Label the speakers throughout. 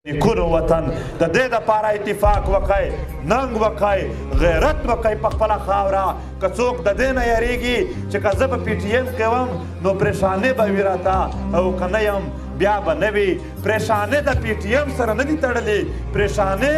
Speaker 1: کونو وطن د دې د پاره اتفاق وکای ننګ وکای غیرت وکای په خپل خاورا که څوک د دې نه یریږي چې که زه په پی ټی ایم کې وم نو پریشانې به وي راته او که نه یم بیا به نه وي پریشانې د پی ټی ایم سره نه دي تړلې پریشانې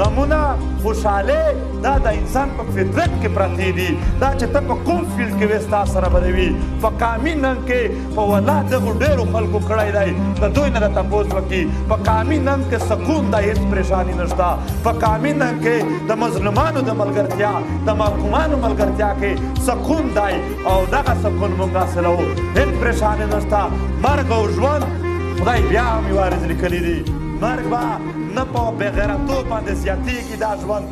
Speaker 1: غمونه خوشحالې دا د انسان په فطرت کې پرتې دي دا چې ته په کوم فیلډ کې وې ستا سره به وي په قامي ننګ کې په ولا دغه ډیرو خلکو کړای دی د دوی نه تاسو وکي په قامي نن کې سکون د هیڅ پریشانی نشته په قامي نن کې د مظلومانو د ملګرتیا د محکومانو ملګرتیا کې سکون دی او دغه سکون مونږه سره وو هیڅ پریشانی نشته مرګ او ژوند خدای بیا هم یو عارض لیکلی دی مرګ با نه په بغیرتو باندې زیاتیږي دا ژوند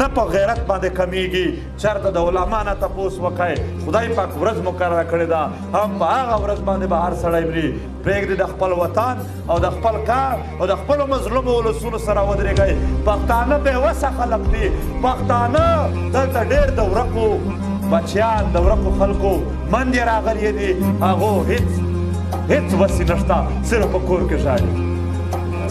Speaker 1: نه په غیرت باندې کمیږي چرته د علما نه تپوس وکای خدای پاک ورځ مقرره کړې ده هم په هغه ورځ باندې به هر سړی مري پرېږدي د خپل وطن او د خپل کار او د خپل مظلوم ولسونو سره ودرېږئ پښتانه بې وسه خلک دي پښتانه دلته ډېر د ورکو بچیان د ورکو خلکو مندې راغلي دي هغو هیڅ هیڅ وسې نشته صرف په کور کې ژاړي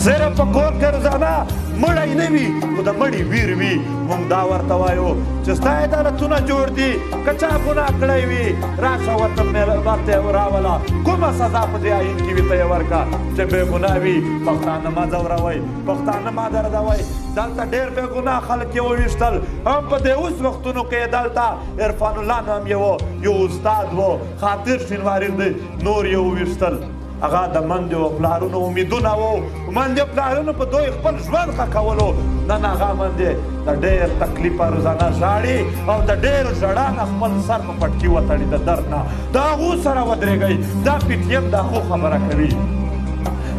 Speaker 1: صرف په کور کې روزانه مړی نه وي خو د مړي ویر وي مونږ دا ورته وایو چې ستا عدالتونه جوړ دي که چا ګناه کړی وي راشه ورته ورته راوله کومه سزا په دې آیین کې وي ته یې ورکړه چې بې ګناه وي پښتانه مه ځوروئ پښتانه مه دردوئ دلته ډېر بې ګناه خلک یې وویشتل هم په دې اوس وختونو کې یې دلته عرفان الله نام یې و یو استاد و خاطر شینواري دی نور یې وویشتل هغه د مندې او پلارونو امیدونه وو مندې پلارونو په دوی خپل ژوند ښه کولو نن هغه مندې د ډېر تکلیفه روزانه ژاړي او د ډېر ژړا نه خپل سر په پټکي وتړي د درد نه د هغو سره ودرېږئ دا پي ټي ایم د هغو خبره کوي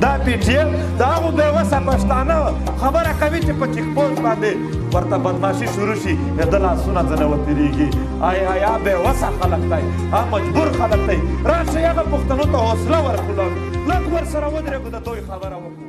Speaker 1: دا پي ټي ایم د هغو بېوسه پښتانه خبره کوي چې په چیک پوسټ باندې ورته بدماشي شروع شي د ده لاسونه ځنې وتېرېږي آی آیا به وسه خلک دی ها مجبور خلک دی راشه هغه پښتنو ته حوصله ورکړو لږ ورسره ودرېږو د دوی خبره وکړو